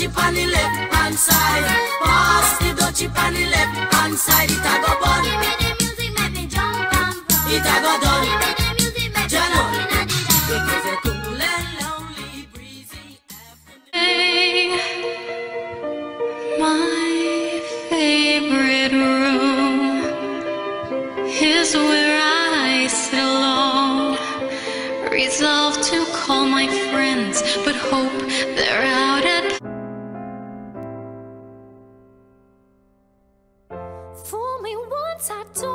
chip on the left hand side. Pass the dutchie on the left hand side. It a go bun. Give me the music, make me jump and run. It a go done. Give me the music, make me jump in the It a cool and lonely, breezy afternoon. My favorite room is where I sit alone. Resolved to call my friends, but hope they're out I don't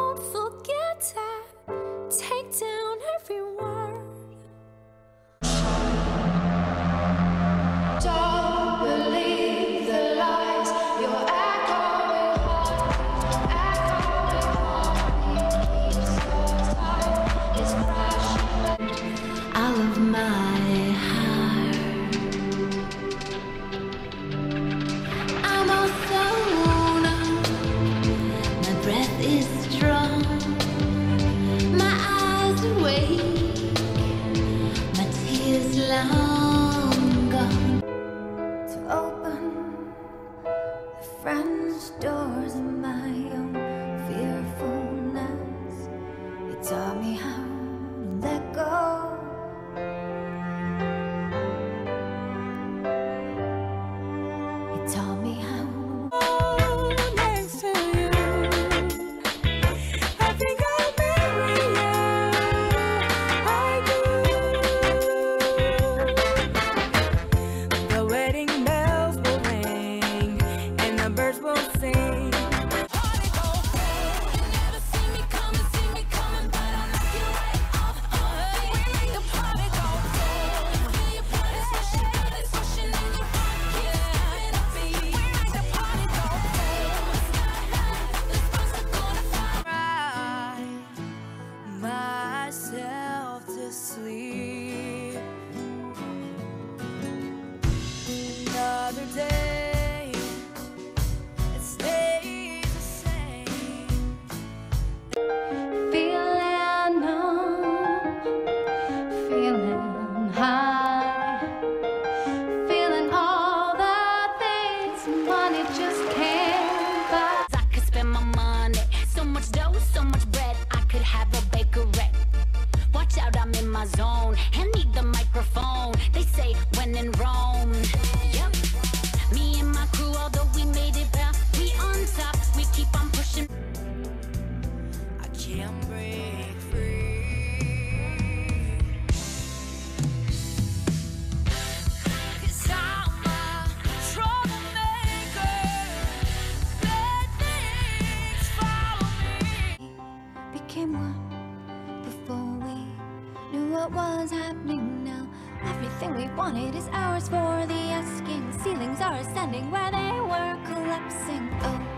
French doors of my own fearfulness. Have a We wanted is ours for the asking. Ceilings are ascending where they were collapsing. Oh,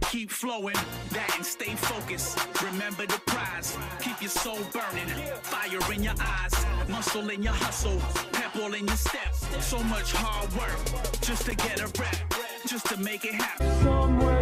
keep flowing. That and stay focused. Remember the prize. Keep your soul burning. Fire in your eyes, muscle in your hustle, pebble in your step. So much hard work just to get a rep, just to make it happen. Somewhere